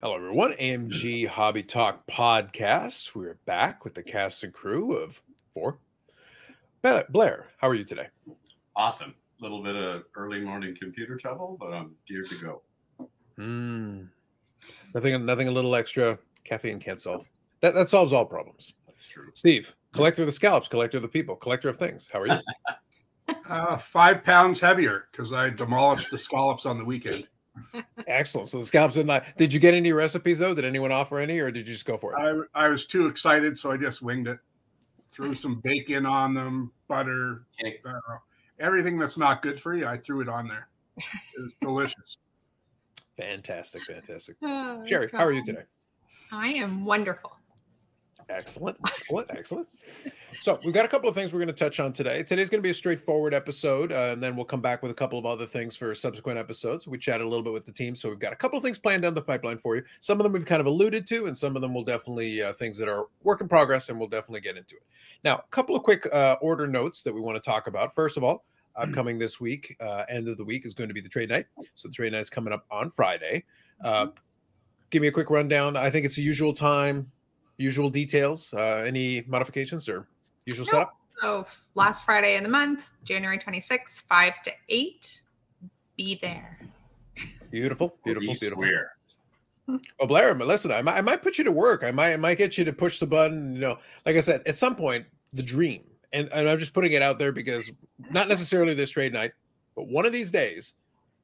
Hello, everyone. AMG Hobby Talk podcast. We're back with the cast and crew of four. Blair, how are you today? Awesome. A little bit of early morning computer trouble, but I'm geared to go. Mm. Nothing, nothing. A little extra caffeine can't solve. That that solves all problems. That's true. Steve, collector of the scalps, collector of the people, collector of things. How are you? uh, five pounds heavier because I demolished the scallops on the weekend. Excellent. So the scallops did not. Did you get any recipes though? Did anyone offer any, or did you just go for it? I, I was too excited, so I just winged it. Threw some bacon on them, butter, uh, everything that's not good for you. I threw it on there. It was delicious. Fantastic, fantastic. Oh, Sherry, God. how are you today? I am wonderful. Excellent, excellent, excellent. So we've got a couple of things we're going to touch on today. Today's going to be a straightforward episode, uh, and then we'll come back with a couple of other things for subsequent episodes. We chatted a little bit with the team, so we've got a couple of things planned down the pipeline for you. Some of them we've kind of alluded to, and some of them will definitely uh, things that are work in progress, and we'll definitely get into it. Now, a couple of quick uh, order notes that we want to talk about. First of all, upcoming this week, uh, end of the week is going to be the trade night. So the trade night is coming up on Friday. Uh, give me a quick rundown. I think it's the usual time usual details? Uh, any modifications or usual no. setup? So last Friday in the month, January 26th, 5 to 8. Be there. Beautiful, beautiful, beautiful. Well, oh, Blair, listen, I might, I might put you to work. I might, I might get you to push the button. You know, like I said, at some point, the dream, and, and I'm just putting it out there because not necessarily this trade night, but one of these days,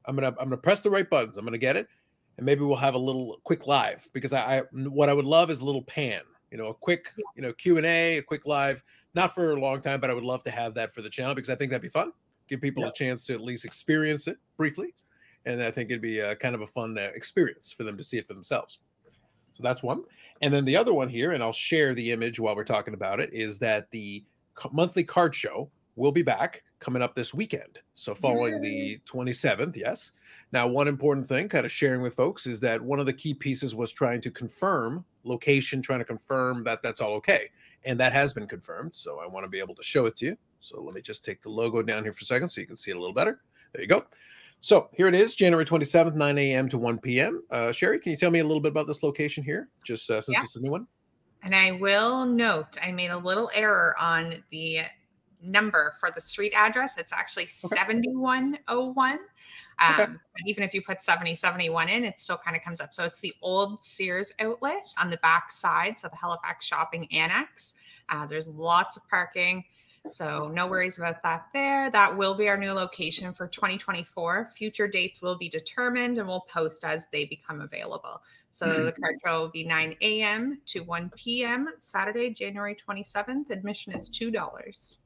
I'm gonna, I'm gonna press the right buttons. I'm gonna get it, and maybe we'll have a little quick live because I, I what I would love is a little pan, you know, a quick, you know, Q and A, a quick live, not for a long time, but I would love to have that for the channel because I think that'd be fun. Give people yep. a chance to at least experience it briefly, and I think it'd be a, kind of a fun uh, experience for them to see it for themselves. So that's one, and then the other one here, and I'll share the image while we're talking about it, is that the monthly card show will be back coming up this weekend. So following Yay. the 27th, yes. Now, one important thing, kind of sharing with folks, is that one of the key pieces was trying to confirm location, trying to confirm that that's all okay. And that has been confirmed. So I want to be able to show it to you. So let me just take the logo down here for a second so you can see it a little better. There you go. So here it is, January 27th, 9 a.m. to 1 p.m. Uh, Sherry, can you tell me a little bit about this location here, just uh, since yeah. it's a new one? And I will note I made a little error on the number for the street address. It's actually okay. 7101. Um. Even if you put 7071 in, it still kind of comes up. So it's the old Sears outlet on the back side. So the Halifax Shopping Annex. Uh, there's lots of parking. So no worries about that there. That will be our new location for 2024. Future dates will be determined and we'll post as they become available. So mm-hmm. the card show will be 9 a.m. to 1 p.m. Saturday, January 27th. Admission is $2.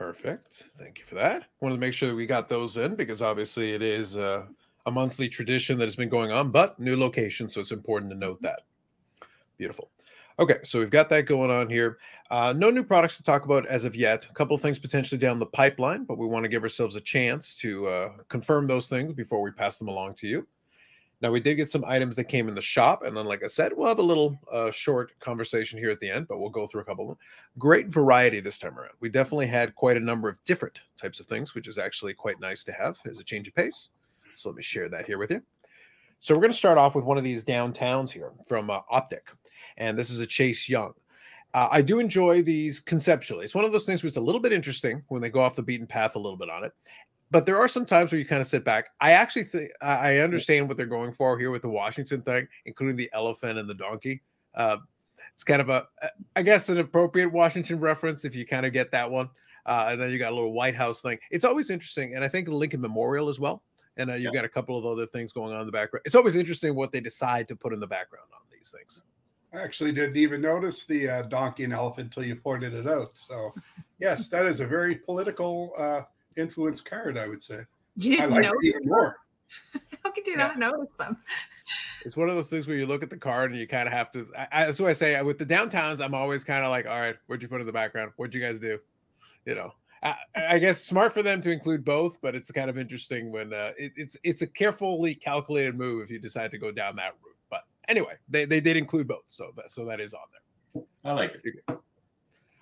Perfect. Thank you for that. Wanted to make sure that we got those in because obviously it is uh, a monthly tradition that has been going on, but new location, so it's important to note that. Beautiful. Okay, so we've got that going on here. Uh, no new products to talk about as of yet. A couple of things potentially down the pipeline, but we want to give ourselves a chance to uh, confirm those things before we pass them along to you. Now, we did get some items that came in the shop. And then, like I said, we'll have a little uh, short conversation here at the end, but we'll go through a couple of them. Great variety this time around. We definitely had quite a number of different types of things, which is actually quite nice to have as a change of pace. So let me share that here with you. So we're going to start off with one of these downtowns here from uh, Optic. And this is a Chase Young. Uh, I do enjoy these conceptually. It's one of those things where it's a little bit interesting when they go off the beaten path a little bit on it but there are some times where you kind of sit back. I actually think I understand what they're going for here with the Washington thing, including the elephant and the donkey. Uh, it's kind of a, I guess, an appropriate Washington reference if you kind of get that one. Uh, and then you got a little White House thing. It's always interesting, and I think the Lincoln Memorial as well. And uh, you've yeah. got a couple of other things going on in the background. It's always interesting what they decide to put in the background on these things. I actually didn't even notice the uh, donkey and elephant until you pointed it out. So, yes, that is a very political uh, influence card, I would say. You I like it even more. How could you yeah. not notice them? It's one of those things where you look at the card and you kind of have to. I, that's what I say with the downtowns. I'm always kind of like, all right, what'd you put in the background? What'd you guys do? You know, I, I guess smart for them to include both, but it's kind of interesting when uh, it, it's it's a carefully calculated move if you decide to go down that route. But anyway, they, they did include both, so that so that is on there. I like it.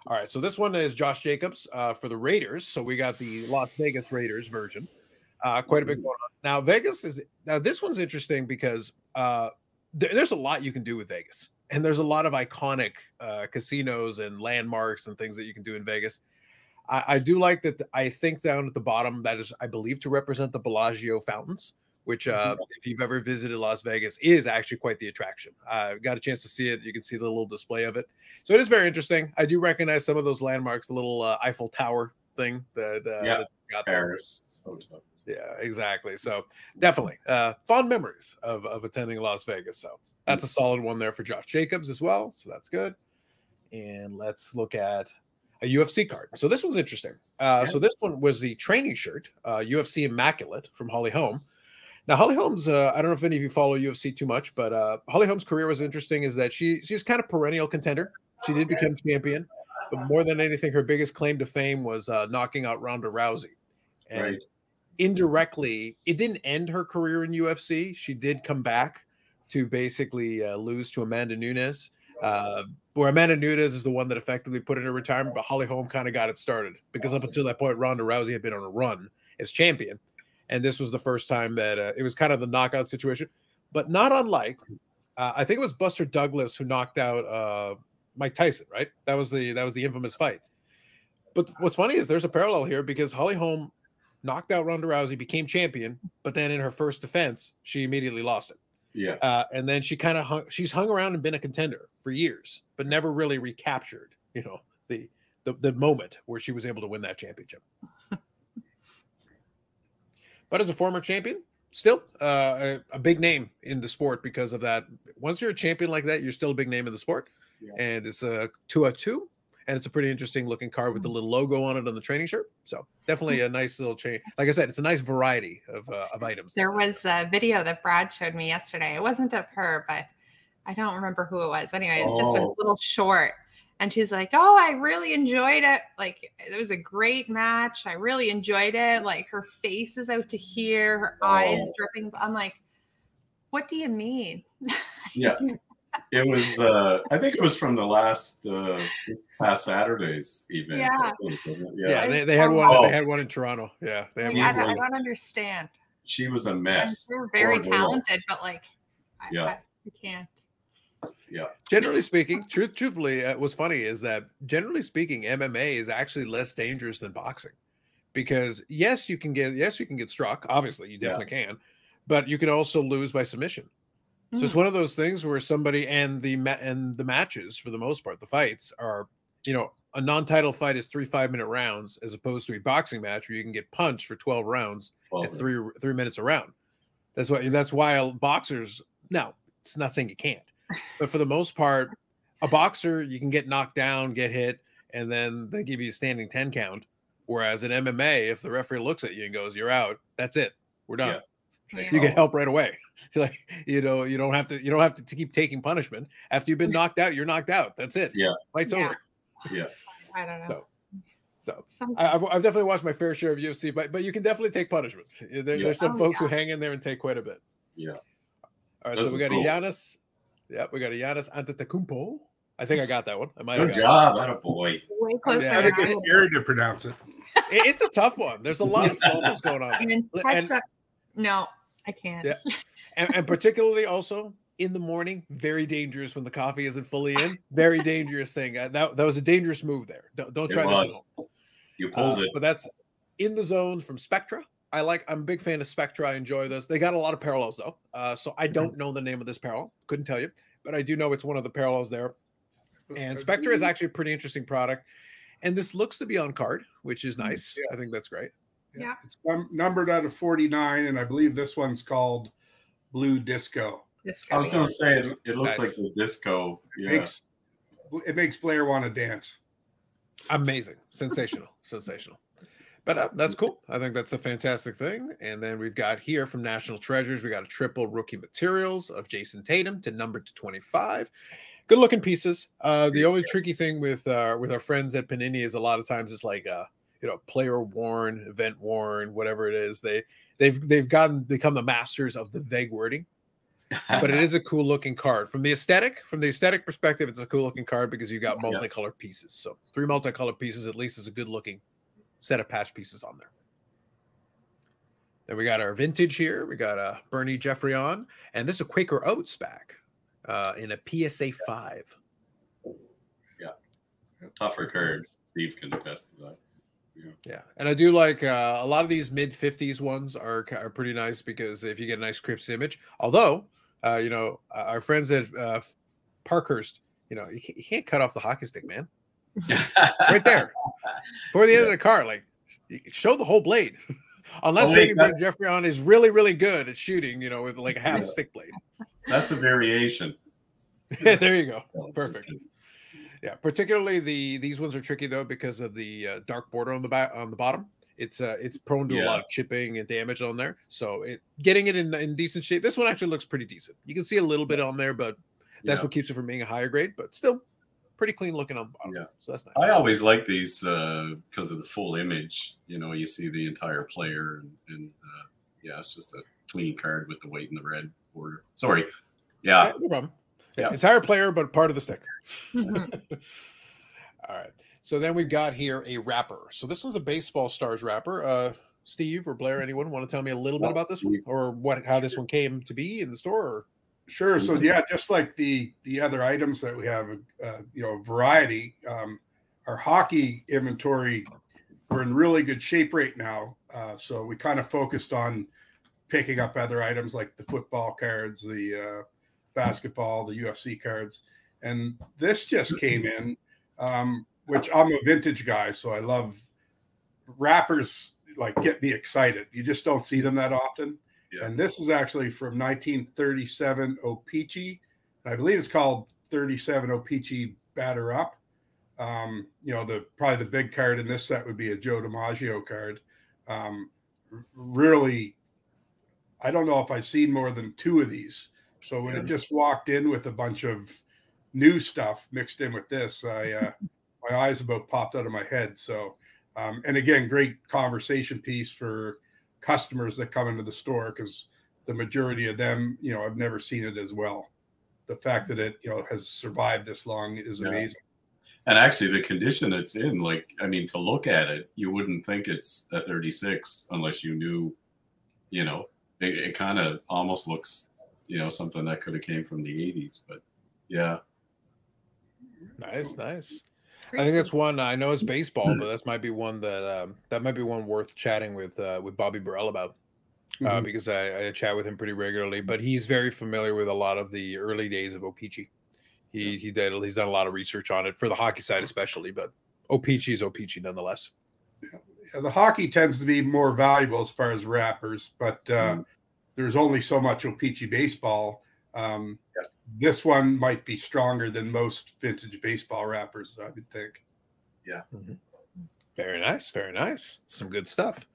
All right, so this one is Josh Jacobs uh, for the Raiders. So we got the Las Vegas Raiders version. Uh, quite a bit going on now. Vegas is now. This one's interesting because uh, there, there's a lot you can do with Vegas, and there's a lot of iconic uh, casinos and landmarks and things that you can do in Vegas. I, I do like that. I think down at the bottom that is, I believe, to represent the Bellagio fountains, which, uh, mm-hmm. if you've ever visited Las Vegas, is actually quite the attraction. I uh, got a chance to see it. You can see the little display of it, so it is very interesting. I do recognize some of those landmarks, the little uh, Eiffel Tower thing that, uh, yeah, that got Paris Hotel. Yeah, exactly. So definitely uh, fond memories of, of attending Las Vegas. So that's a solid one there for Josh Jacobs as well. So that's good. And let's look at a UFC card. So this was interesting. Uh, yeah. So this one was the training shirt, uh, UFC Immaculate from Holly Holm. Now Holly Holmes, uh, I don't know if any of you follow UFC too much, but uh, Holly Holmes' career was interesting. Is that she she's kind of perennial contender. She did become champion, but more than anything, her biggest claim to fame was uh, knocking out Ronda Rousey. And right. indirectly, it didn't end her career in UFC. She did come back to basically uh, lose to Amanda Nunes. Uh, where Amanda Nunes is the one that effectively put in her retirement, but Holly Holm kind of got it started because up until that point, Ronda Rousey had been on a run as champion, and this was the first time that uh, it was kind of the knockout situation, but not unlike, uh, I think it was Buster Douglas who knocked out uh, Mike Tyson, right? That was the that was the infamous fight. But what's funny is there's a parallel here because Holly Holm knocked out Ronda Rousey, became champion, but then in her first defense, she immediately lost it. Yeah. Uh, and then she kind of hung, she's hung around and been a contender for years, but never really recaptured, you know, the, the, the moment where she was able to win that championship. but as a former champion, still uh, a, a, big name in the sport because of that. Once you're a champion like that, you're still a big name in the sport. Yeah. And it's a two of two and it's a pretty interesting looking card with the mm. little logo on it on the training shirt. So definitely a nice little change. Like I said, it's a nice variety of, uh, of items. There was a video that Brad showed me yesterday. It wasn't of her, but I don't remember who it was. Anyway, it's oh. just a oh. little short. And she's like, "Oh, I really enjoyed it. Like it was a great match. I really enjoyed it. Like her face is out to here, her oh. eyes dripping. I'm like, what do you mean? Yeah. it was uh i think it was from the last uh this past saturday's event yeah, think, yeah. yeah they, they had one oh. they had one in toronto yeah they had yeah, I, don't understand she was a mess they're very talented but like yeah I, I can't yeah generally speaking truth truthfully uh, what's funny is that generally speaking mma is actually less dangerous than boxing because yes you can get yes you can get struck obviously you definitely yeah. can but you can also lose by submission so it's mm. one of those things where somebody and the ma- and the matches for the most part, the fights are, you know, a non-title fight is three five minute rounds as opposed to a boxing match where you can get punched for 12 rounds 12 at three three minutes a round. That's why that's why boxers now it's not saying you can't, but for the most part, a boxer you can get knocked down, get hit, and then they give you a standing 10 count. Whereas in MMA, if the referee looks at you and goes, You're out, that's it. We're done. Yeah yeah. you get help right away. like you know, you don't have to you don't have to, to, keep taking punishment. After you've been knocked out, you're knocked out. That's it. Yeah, fight's yeah. over. Yeah, I don't know. So, so I, have I've definitely watched my fair share of UFC, but but you can definitely take punishment. There, yeah. There's some oh, folks who hang in there and take quite a bit. Yeah. All right, this so we got cool. a Giannis. Yep, we got a Giannis Antetokounmpo. I think I got that one. I might. Good job, that a boy. Way closer. Yeah, it's scary to pronounce it. it. It's a tough one. There's a lot of syllables going on. And, and, no, I can't. Yeah. And, and particularly also in the morning, very dangerous when the coffee isn't fully in. Very dangerous thing. Uh, that, that was a dangerous move there. Don't, don't try this. You pulled uh, it. But that's in the zone from Spectra. I like. I'm a big fan of Spectra. I enjoy this. They got a lot of parallels though. Uh, so I don't know the name of this parallel. Couldn't tell you, but I do know it's one of the parallels there. And Spectra is actually a pretty interesting product. And this looks to be on card, which is mm, nice. Yeah. I think that's great. Yeah. It's numbered out of 49, and I believe this one's called Blue Disco. Disco I was going to say, it, it looks nice. like the disco. Yeah. It makes, it makes Blair want to dance. Amazing. Sensational. Sensational. But uh, that's cool. I think that's a fantastic thing. And then we've got here from National Treasures, we got a triple rookie materials of Jayson Tatum to number to 25. Good looking pieces. Uh, the only tricky thing with uh, with our friends at Panini is a lot of times it's like uh, you know player worn event worn whatever it is they they've they've gotten become the masters of the vague wording but it is a cool looking card from the aesthetic from the aesthetic perspective it's a cool looking card because you got multicolored pieces so three multicolored pieces at least is a good looking set of patch pieces on there then we got our vintage here we got a Bernie Geoffrion and this is a quaker oats back uh, in a PSA five. Yeah, tougher cards. Steve can attest to that. Yeah. yeah, and I do like uh, a lot of these mid fifties ones are are pretty nice because if you get a nice crisp image, although uh, you know our friends at uh, Parkhurst, you know you can't, you can't cut off the hockey stick, man. right there, for the end of the car, like show the whole blade. Unless oh, wait, Geoffrion is really, really good at shooting, you know, with like a half yeah. stick blade. That's a variation. there you go. Perfect. Yeah, particularly the these ones are tricky though because of the uh, dark border on the back on the bottom. It's uh it's prone to yeah. a lot of chipping and damage on there. So it getting it in, in decent shape. This one actually looks pretty decent. You can see a little bit on there, but that's what keeps it from being a higher grade. But still, pretty clean looking on the bottom. Yeah, so that's nice. I always like these because uh, of the full image. You know, you see the entire player, and, and uh, yeah, it's just a clean card with the white and the red border. Sorry, yeah, yeah no problem. Yeah. Entire player, but part of the stick. Mm-hmm. All right. So then we've got here a wrapper. So this was a baseball stars wrapper. Uh, Steve or Blair, anyone want to tell me a little bit about this one, or what how this one came to be in the store? Or? Sure. So yeah, just like the the other items that we have, uh, you know, variety. Um, our hockey inventory, we're in really good shape right now. Uh, so we kind of focused on picking up other items like the football cards, the uh, basketball, the UFC cards, and this just came in. Um, which I'm a vintage guy, so I love wrappers. Like get me excited. You just don't see them that often. Yeah. And this is actually from 1937 O-Pee-Chee. I believe it's called 37 O-Pee-Chee Batter Up. Um, you know, the probably the big card in this set would be a Joe DiMaggio card. Um, really, I don't know if I've seen more than two of these. So when yeah. it just walked in with a bunch of new stuff mixed in with this, I uh, my eyes about popped out of my head. So, um, and again, great conversation piece for customers that come into the store because the majority of them, you know, I've never seen it as well. The fact that it, you know, has survived this long is yeah. amazing. And actually, the condition it's in, like, I mean, to look at it, you wouldn't think it's a 36 unless you knew, you know, it, it kind of almost looks, you know, something that could have came from the 80s. But yeah. Nice, nice. I think that's one. I know it's baseball, but that might be one that um, that might be one worth chatting with uh, with Bobby Burrell about. Uh, mm-hmm. because I, I, chat with him pretty regularly, but he's very familiar with a lot of the early days of O-Pee-Chee. He he did he's done a lot of research on it for the hockey side, especially. But O-Pee-Chee is O-Pee-Chee nonetheless. Yeah. Yeah, the hockey tends to be more valuable as far as wrappers, but uh, mm-hmm. there's only so much O-Pee-Chee baseball. Um, yeah this one might be stronger than most vintage baseball wrappers, I would think. Yeah. Mm-hmm. Very nice. Very nice. Some good stuff.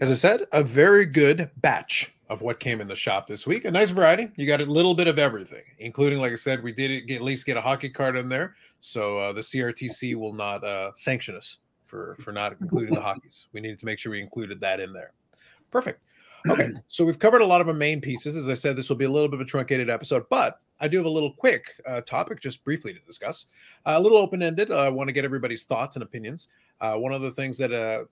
As I said, a very good batch of what came in the shop this week. A nice variety. You got a little bit of everything, including, like I said, we did get, at least get a hockey card in there. So uh, the CRTC will not uh, sanction us for for not including the hockeys. We needed to make sure we included that in there. Perfect. Okay, so we've covered a lot of our main pieces. As I said, this will be a little bit of a truncated episode, but I do have a little quick uh, topic just briefly to discuss. Uh, a little open ended. Uh, I want to get everybody's thoughts and opinions. Uh, one of the things that uh,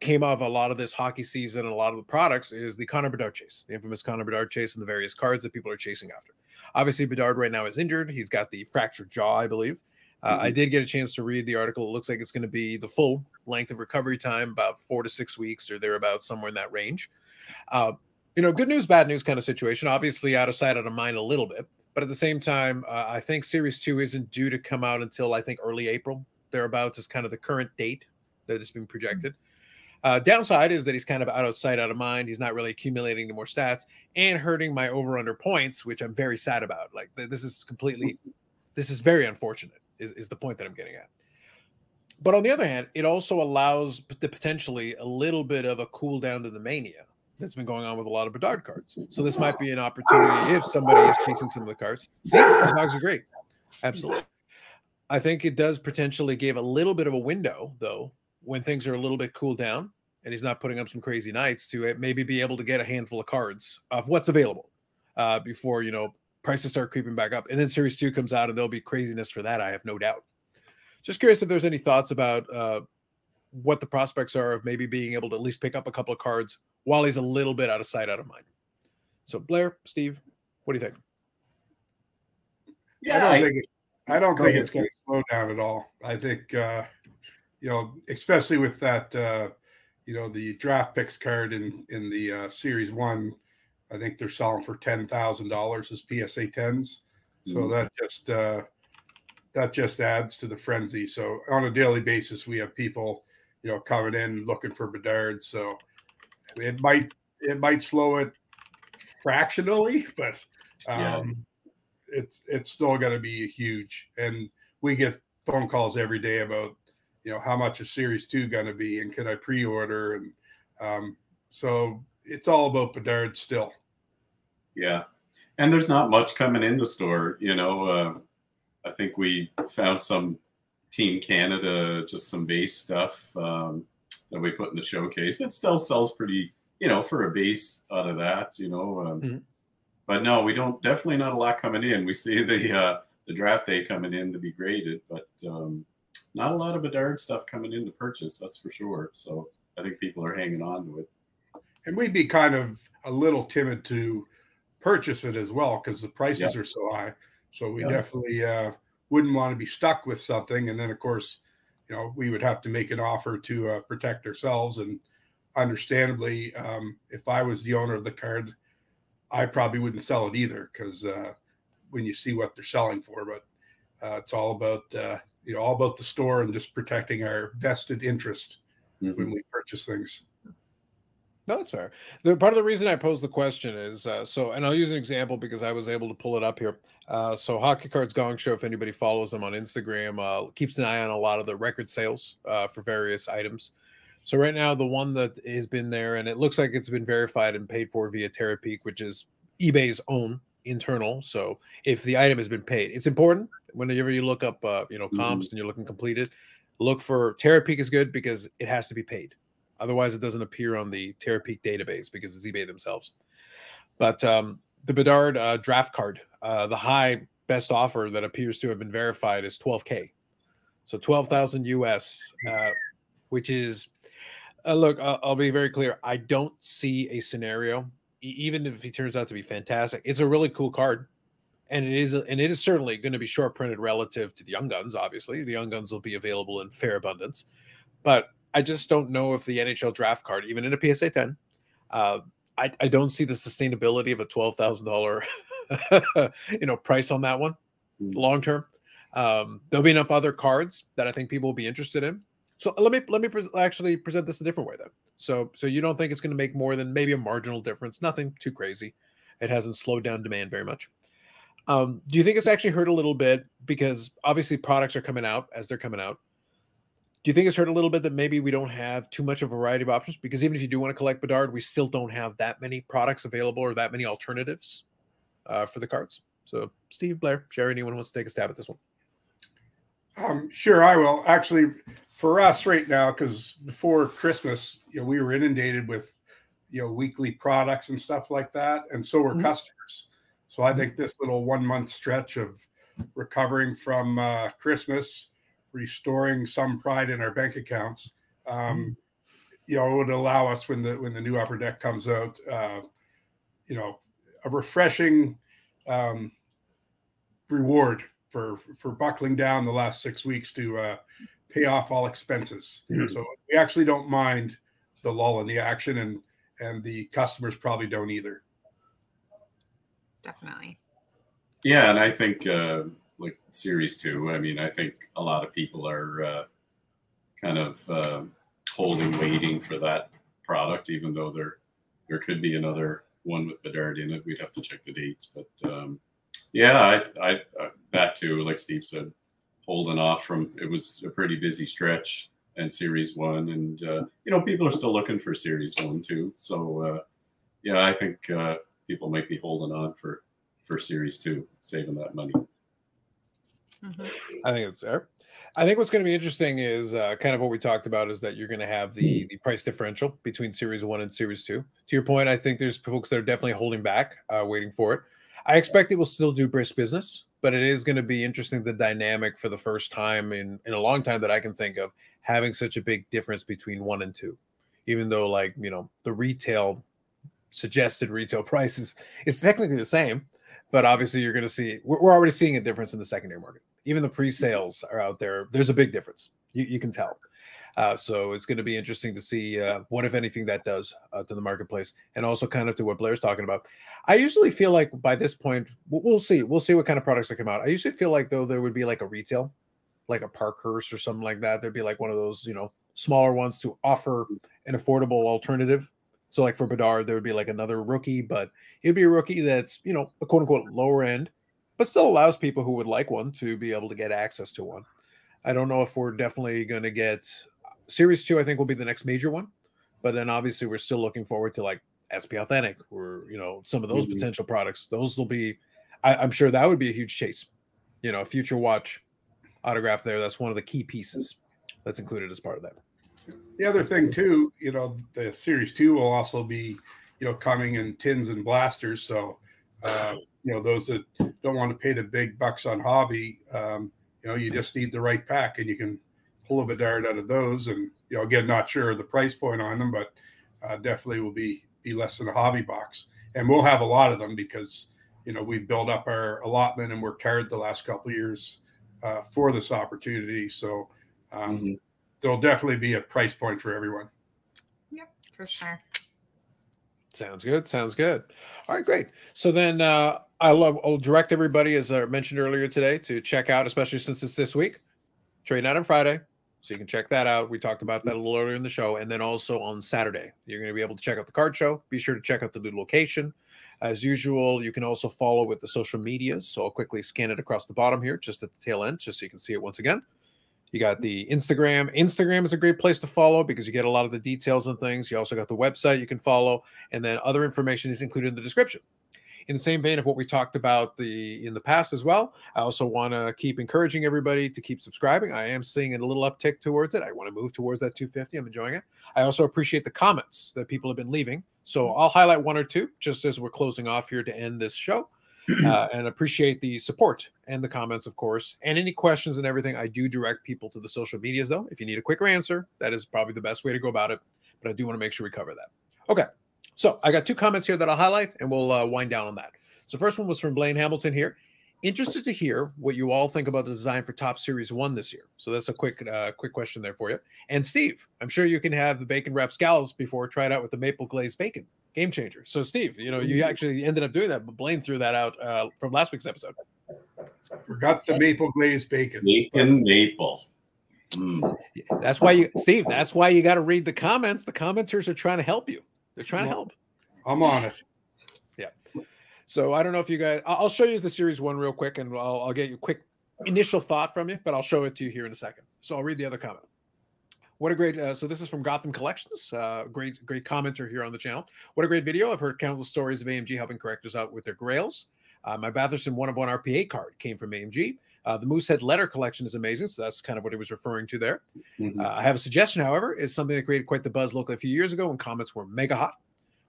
came of a lot of this hockey season and a lot of the products is the Connor Bedard chase, the infamous Connor Bedard chase, and the various cards that people are chasing after. Obviously, Bedard right now is injured. He's got the fractured jaw, I believe. Uh, mm-hmm. I did get a chance to read the article. It looks like it's going to be the full length of recovery time, about four to six weeks or thereabouts, somewhere in that range. Uh, you know, good news, bad news kind of situation. Obviously, out of sight, out of mind a little bit. But at the same time, uh, I think Series 2 isn't due to come out until I think early April, thereabouts, is kind of the current date that it's been projected. Uh, downside is that he's kind of out of sight, out of mind. He's not really accumulating any more stats and hurting my over under points, which I'm very sad about. Like, this is completely, this is very unfortunate, is, is the point that I'm getting at. But on the other hand, it also allows the potentially a little bit of a cool down to the mania that's been going on with a lot of Bedard cards. So this might be an opportunity if somebody is chasing some of the cards. See, the dogs are great. Absolutely. I think it does potentially give a little bit of a window, though, when things are a little bit cooled down and he's not putting up some crazy nights to it maybe be able to get a handful of cards of what's available uh, before, you know, prices start creeping back up. And then Series 2 comes out and there'll be craziness for that, I have no doubt. Just curious if there's any thoughts about uh, what the prospects are of maybe being able to at least pick up a couple of cards while he's a little bit out of sight, out of mind. So, Blair, Steve, what do you think? Yeah, I don't I, think it, I don't think ahead. it's going to slow down at all. I think uh, you know, especially with that uh, you know the draft picks card in in the uh, series one. I think they're selling for ten thousand dollars as PSA tens. So mm-hmm. that just uh, that just adds to the frenzy. So on a daily basis, we have people, you know, coming in looking for Bedard. So it might it might slow it fractionally, but um, yeah. it's it's still going to be huge. And we get phone calls every day about you know how much is Series Two going to be, and can I pre-order? And um, so it's all about Bedard still. Yeah, and there's not much coming in the store. You know, uh, I think we found some Team Canada, just some base stuff um, that we put in the showcase. It still sells pretty, you know, for a base out of that. You know, um, mm-hmm. but no, we don't. Definitely not a lot coming in. We see the uh, the draft day coming in to be graded, but um, not a lot of Bedard stuff coming in to purchase. That's for sure. So I think people are hanging on to it. And we'd be kind of a little timid to purchase it as well because the prices yep. are so high. So we yep. definitely uh, wouldn't want to be stuck with something. And then, of course, you know, we would have to make an offer to uh, protect ourselves. And understandably, um, if I was the owner of the card, I probably wouldn't sell it either because uh, when you see what they're selling for, but uh, it's all about uh, you know all about the store and just protecting our vested interest mm-hmm. when we purchase things. No, that's fair. The part of the reason I pose the question is uh, so, and I'll use an example because I was able to pull it up here. Uh, so, Hockey Cards Gong Show, if anybody follows them on Instagram, uh, keeps an eye on a lot of the record sales uh, for various items. So, right now, the one that has been there, and it looks like it's been verified and paid for via Terapeak, which is eBay's own internal. So, if the item has been paid, it's important whenever you look up, uh, you know, comps mm-hmm. and you're looking completed. Look for Terapeak is good because it has to be paid. Otherwise, it doesn't appear on the Terapeak database because it's eBay themselves. But um, the Bedard uh, draft card, uh, the high best offer that appears to have been verified is 12K. So 12,000 US, uh, which is, uh, look, I'll be very clear. I don't see a scenario, even if he turns out to be fantastic. It's a really cool card. And it is, and it is certainly going to be short printed relative to the Young Guns. Obviously, the Young Guns will be available in fair abundance, but I just don't know if the NHL draft card, even in a PSA 10, uh, I, I don't see the sustainability of a twelve thousand dollar, you know, price on that one mm. long term. Um, there'll be enough other cards that I think people will be interested in. So let me let me pre- actually present this a different way then. So so you don't think it's going to make more than maybe a marginal difference? Nothing too crazy. It hasn't slowed down demand very much. Um, do you think it's actually hurt a little bit because obviously products are coming out as they're coming out? Do you think it's hurt a little bit that maybe we don't have too much of a variety of options? Because even if you do want to collect Bedard, we still don't have that many products available or that many alternatives uh, for the cards. So, Steve, Blair, Sherry, anyone wants to take a stab at this one? Um, sure, I will. Actually, for us right now, because before Christmas, you know, we were inundated with, you know, weekly products and stuff like that, and so were mm-hmm. customers. So I mm-hmm. think this little one month stretch of recovering from uh, Christmas restoring some pride in our bank accounts. Um, mm. you know, it would allow us when the when the new upper deck comes out, uh, you know, a refreshing um, reward for for buckling down the last six weeks to uh, pay off all expenses. Mm-hmm. So we actually don't mind the lull in the action, and and the customers probably don't either. Definitely. Yeah, and I think uh, like series two. I mean, I think a lot of people are uh, kind of uh, holding, waiting for that product, even though there there could be another one with Bedard in it. We'd have to check the dates, but um, yeah, I, I, I that too, like Steve said, holding off from it was a pretty busy stretch and series one, and uh, you know people are still looking for series one too. So uh, yeah, I think uh, people might be holding on for for series two, saving that money. Mm-hmm. I think it's fair. I think what's going to be interesting is uh, kind of what we talked about is that you're going to have the the price differential between Series One and Series Two. To your point, I think there's folks that are definitely holding back, uh, waiting for it. I expect it will still do brisk business, but it is going to be interesting the dynamic for the first time in in a long time that I can think of having such a big difference between one and two, even though like you know the retail suggested retail prices is technically the same but obviously you're going to see we're, we're already seeing a difference in the secondary market. Even the pre-sales are out there. There's a big difference. You, you can tell. Uh, so it's going to be interesting to see uh, what, if anything, that does uh, to the marketplace, and also kind of to what Blair's talking about. I usually feel like by this point, we'll, we'll see. We'll see what kind of products that come out. I usually feel like though there would be like a retail, like a Parkhurst or something like that. There'd be like one of those, you know, smaller ones to offer an affordable alternative. So like for Bedard, there would be like another rookie, but it'd be a rookie that's you know a quote unquote lower end, but still allows people who would like one to be able to get access to one. I don't know if we're definitely going to get Series Two. I think will be the next major one, but then obviously we're still looking forward to like SP Authentic or you know some of those mm-hmm. potential products. Those will be. I, I'm sure that would be a huge chase. You know, a future watch autograph there. That's one of the key pieces that's included as part of that. The other thing too, you know, the series two will also be, you know, coming in tins and blasters. So, uh, you know, those that don't want to pay the big bucks on hobby, um, you know, you just need the right pack, and you can pull a Bedard out of those. And you know, again, not sure of the price point on them, but uh, definitely will be be less than a hobby box. And we'll have a lot of them because you know we've built up our allotment and worked hard the last couple years uh, for this opportunity. So um, mm-hmm. there'll definitely be a price point for everyone. Yep, for sure. Sounds good. Sounds good. All right, great. So then uh, I'll, I'll direct everybody, as I mentioned earlier today, to check out, especially since it's this week, Trade Night on Friday. So you can check that out. We talked about that a little earlier in the show. And then also on Saturday, you're going to be able to check out the card show. Be sure to check out the new location. As usual, you can also follow with the social medias. So I'll quickly scan it across the bottom here, just at the tail end, just so you can see it once again. You got the Instagram. Instagram is a great place to follow because you get a lot of the details and things. You also got the website you can follow, and then other information is included in the description in the same vein of what we talked about the in the past as well. I also want to keep encouraging everybody to keep subscribing. I am seeing a little uptick towards it. I want to move towards that 250 i'm enjoying it. I also appreciate the comments that people have been leaving. So mm-hmm. i'll highlight one or two just as we're closing off here to end this show. Uh, and appreciate the support and the comments of course and any questions and everything. I do direct people to the social medias though. If you need a quicker answer that is probably the best way to go about it but i do want to make sure we cover that. Okay so I got two comments here that I'll highlight and we'll uh, wind down on that. So first one was from Blaine Hamilton here. Interested to hear what you all think about the design for Topps Series One this year. So that's a quick, uh, quick question there for you. And Steve, I'm sure you can have the bacon wrap scallops before try it out with the maple glazed bacon. Game changer. So Steve, you know you mm-hmm. actually ended up doing that, but Blaine threw that out uh, from last week's episode. Forgot the maple glazed bacon. Bacon maple. Mm. That's why you, Steve. That's why you got to read the comments. The commenters are trying to help you. They're trying to help. I'm on it. Yeah. So I don't know if you guys. I'll show you the series one real quick, and I'll, I'll get you a quick initial thought from you, but I'll show it to you here in a second. So I'll read the other comment. What a great! Uh, so this is from Gotham Collections. Uh, great, great commenter here on the channel. What a great video! I've heard countless stories of AMG helping collectors out with their grails. Uh, my Batherson one of one RPA card came from AMG. Uh, the Moosehead letter collection is amazing, so that's kind of what he was referring to there. Mm-hmm. Uh, I have a suggestion, however, is something that created quite the buzz locally a few years ago when comments were mega hot.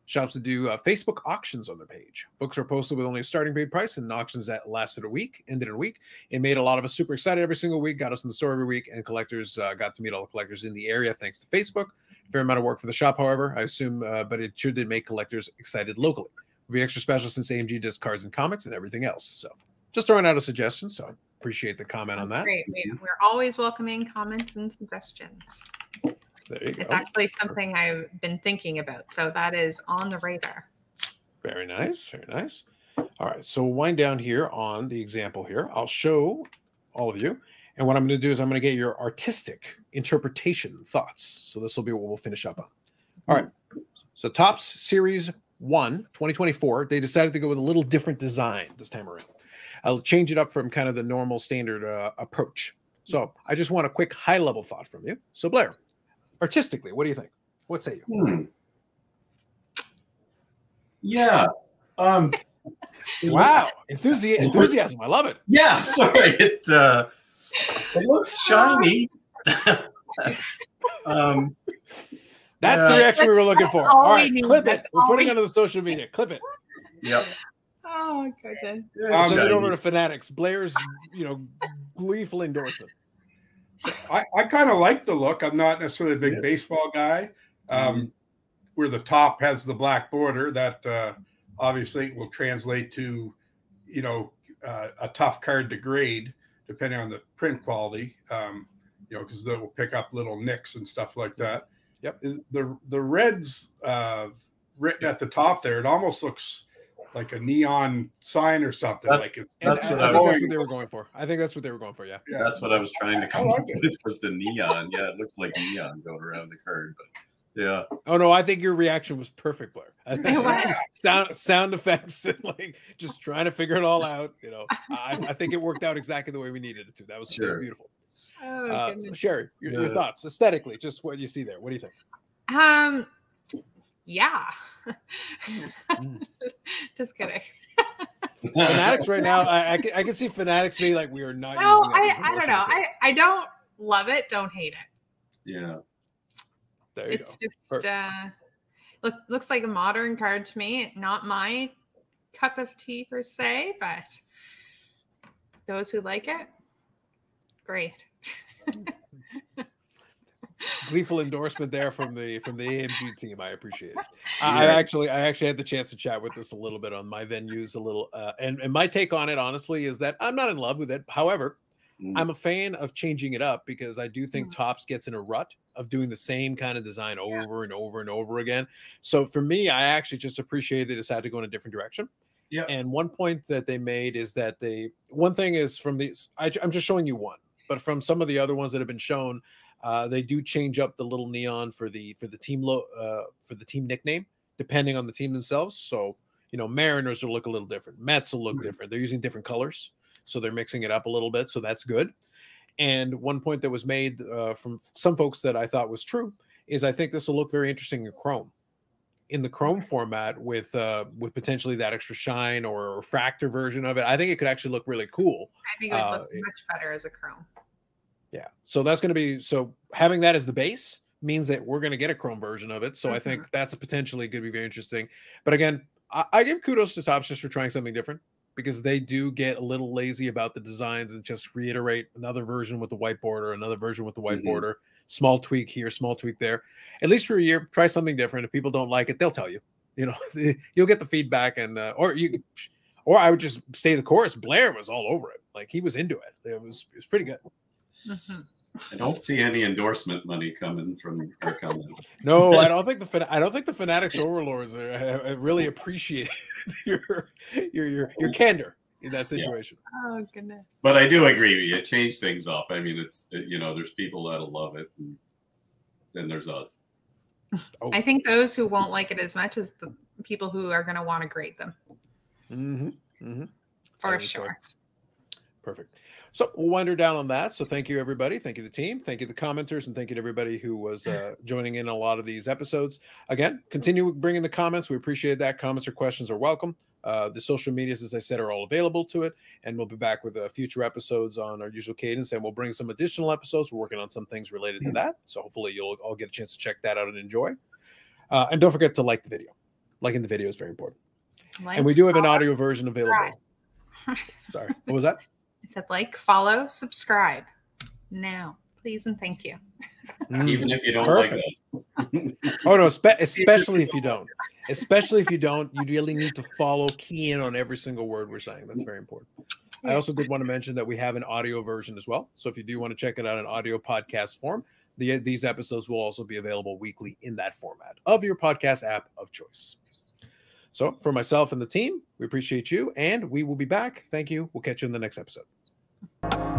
Shops would do uh, Facebook auctions on their page. Books were posted with only a starting paid price, and auctions that lasted a week, ended in a week. It made a lot of us super excited every single week, got us in the store every week, and collectors uh, got to meet all the collectors in the area thanks to Facebook. Fair amount of work for the shop, however, I assume, uh, but it should make collectors excited locally. Will be extra special since AMG does cards and comics and everything else. So just throwing out a suggestion. So appreciate the comment on that. Great. We're always welcoming comments and suggestions. It's actually something I've been thinking about. So that is on the radar. Very nice. Very nice. All right. So we'll wind down here on the example here. I'll show all of you. And what I'm going to do is I'm going to get your artistic interpretation thoughts. So this will be what we'll finish up on. All right. So Topps Series 1, 2024, they decided to go with a little different design this time around. I'll change it up from kind of the normal standard uh, approach. So I just want a quick high level thought from you. So Blair, artistically, what do you think? What say you? Hmm. Yeah. Um, wow, enthusiasm! Enthusiasm! I love it. Yeah, sorry, it uh, it looks shiny. um, that's the reaction we were looking for. All, all right, clip it. We're putting it on the social media. Clip it. Yep. Oh my goodness. Um, send it over to Fanatics. Blair's, you know, gleeful endorsement. I, I kind of like the look. I'm not necessarily a big yeah. baseball guy. Um, mm-hmm. Where the top has the black border, that uh, obviously will translate to, you know, uh, a tough card to grade depending on the print quality. Um, you know, because they will pick up little nicks and stuff like that. Yep. Is the the reds uh, written at the top there? It almost looks like a neon sign or something. That's- like it's That's what I I was- that's what they were going for. I think that's what they were going for. Yeah. yeah. That's what I was trying to I come like up it. with was the neon. Yeah, it looked like neon going around the card, but yeah. Oh no, I think your reaction was perfect, Blair. I think- It was. sound sound effects and like just trying to figure it all out. You know, I, I think it worked out exactly the way we needed it to. That was Sure. beautiful. Oh, Uh, so. Sherry, your, your thoughts aesthetically, just what you see there. What do you think? Um, yeah. Mm. Just kidding. Fanatics right now, I, I, can, I can see Fanatics being like we are not. No, using that I, as a I don't know. I, I don't love it. Don't hate it. yeah. there you go. It's go. just Per- uh, look looks like a modern card to me. Not my cup of tea per se, but those who like it, great. Gleeful endorsement there from the from the AMG team. I appreciate it. I, I actually I actually had the chance to chat with this a little bit on my venues a little uh, and and my take on it honestly is that I'm not in love with it. However, Mm. I'm a fan of changing it up because I do think Mhm. Topps gets in a rut of doing the same kind of design Yeah. over and over and over again. So for me, I actually just appreciate they decided to go in a different direction. Yeah. And one point that they made is that they one thing is from these I, I, am just showing you one, but from some of the other ones that have been shown, uh, they do change up the little neon for the for the team lo- uh, for the team nickname depending on the team themselves. So you know, Mariners will look a little different, Mets will look different. They're using different colors, so they're mixing it up a little bit. So that's good. And one point that was made uh, from some folks that I thought was true is I think this will look very interesting in Chrome, in the Chrome format with uh, with potentially that extra shine or refractor version of it. I think it could actually look really cool. I think it would look Uh, it- much better as a chrome. Yeah. So that's going to be so having that as the base means that we're going to get a Chrome version of it. So I think that's potentially going to be very interesting. But again, I, I give kudos to Topps just for trying something different because they do get a little lazy about the designs and just reiterate another version with the white border, another version with the white Mhm. border, small tweak here, small tweak there. At least for a year, try something different. If people don't like it, they'll tell you. You know, you'll get the feedback, and uh, or you, or I would just say the chorus. Blair was all over it, like he was into it. It was it was pretty good. I don't see any endorsement money coming from our comment. No, I don't think the I don't think the fanatics overlords are, have, have really appreciate your your your your candor in that Yeah. situation. Oh goodness. But I do agree with you. It changed things up. I mean, it's it- you know, there's people that'll love it, and then there's us. Oh, I think those who won't like it as much as the people who are going to want to grade them mm-hmm, mm-hmm. for sure. so. Sure. Perfect. So we'll wind her down on that. So thank you, everybody. Thank you, the team. Thank you, the commenters, and thank you to everybody who was uh, joining in a lot of these episodes. Again, continue bringing the comments. We appreciate that. Comments or questions are welcome. Uh, the social medias, as I said, are all available to it, and we'll be back with uh, future episodes on our usual cadence, and we'll bring some additional episodes. We're working on some things related to that, so hopefully you'll all get a chance to check that out and enjoy. Uh, and don't forget to like the video. Liking the video is very important. Like, And we do have an audio version available. Sorry, what was that? I said like, follow, subscribe now, please and thank you. Mm. Even if you don't Perfect. like us. Oh no, spe- especially if you don't. Especially if you don't, you really need to follow, key in on every single word we're saying. That's very important. I also did want to mention that we have an audio version as well. So if you do want to check it out in audio podcast form, the, these episodes will also be available weekly in that format of your podcast app of choice. So, for myself and the team, we appreciate you and we will be back. Thank you. We'll catch you in the next episode.